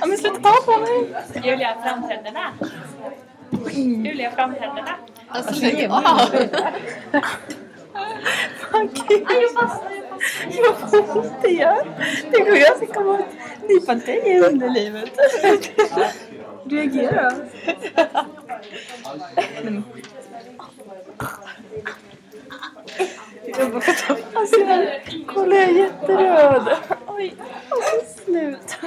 Ja men sluta ta på mig! Julia, framtänderna. Julia, framtänderna. Alltså lägg av! Fan kul! Jag får inte göra. Tänk om jag ska komma och nypa dig i underlivet. Reagera. Men- Alltså jag, kolla jag är jätteröd. Oj, alltså sluta.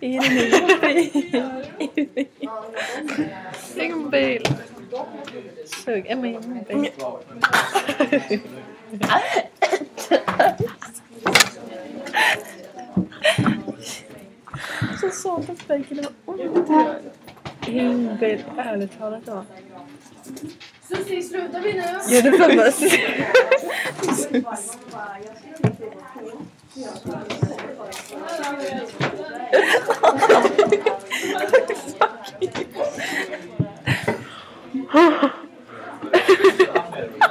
Är det min mobil? Ring mobil. Sug, är min mobil. Så satan späker det var ont örat. Ring mobil, ärligt talat då. Susie, slutar vi nu? Gör det mig.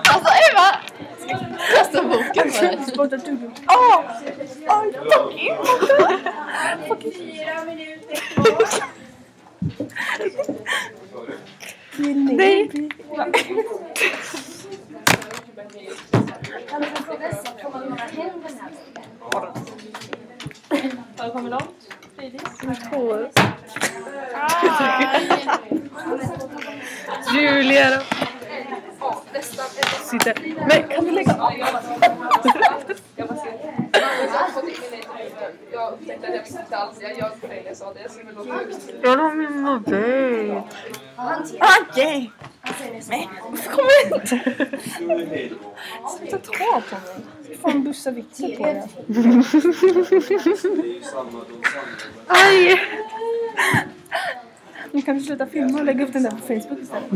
Alltså Eva! Kasta boken på dig. Åh! Oj, fucking Fucking Nej! Har du långt? Hår. Julia då. Sitter. Men kan du lägga av? Jag upptäckte att jag visste inte alls. Jag ljög för dig när jag sa det. Sjukt. Jag har min mobil. Okej. Nej, varför kommer inte? Sluta ta på mig. Fan bussa vitser på dig. Aj! Nu kan du sluta filma och lägga upp den där på Facebook istället.